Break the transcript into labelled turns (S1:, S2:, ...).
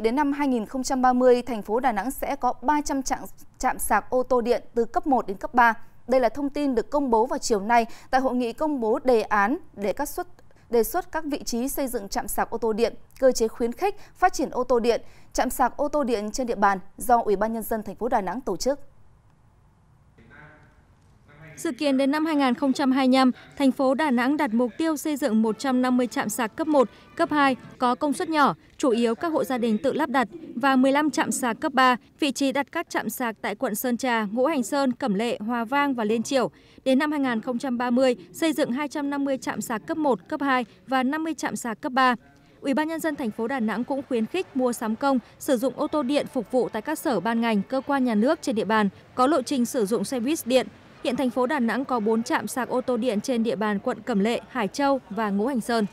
S1: Đến năm 2030, thành phố Đà Nẵng sẽ có 300 trạm, trạm sạc ô tô điện từ cấp 1 đến cấp 3. Đây là thông tin được công bố vào chiều nay tại hội nghị công bố đề án để các xuất đề xuất các vị trí xây dựng trạm sạc ô tô điện, cơ chế khuyến khích phát triển ô tô điện, trạm sạc ô tô điện trên địa bàn do Ủy ban nhân dân thành phố Đà Nẵng tổ chức.
S2: Dự kiến đến năm 2025, thành phố Đà Nẵng đặt mục tiêu xây dựng 150 trạm sạc cấp 1, cấp 2 có công suất nhỏ, chủ yếu các hộ gia đình tự lắp đặt và 15 trạm sạc cấp 3, vị trí đặt các trạm sạc tại quận Sơn Trà, Ngũ Hành Sơn, Cẩm Lệ, Hòa Vang và Liên Triểu. Đến năm 2030, xây dựng 250 trạm sạc cấp 1, cấp 2 và 50 trạm sạc cấp 3. Ủy ban nhân dân thành phố Đà Nẵng cũng khuyến khích mua sắm công, sử dụng ô tô điện phục vụ tại các sở ban ngành, cơ quan nhà nước trên địa bàn có lộ trình sử dụng xe buýt điện Hiện thành phố Đà Nẵng có bốn trạm sạc ô tô điện trên địa bàn quận Cẩm Lệ, Hải Châu và Ngũ Hành Sơn.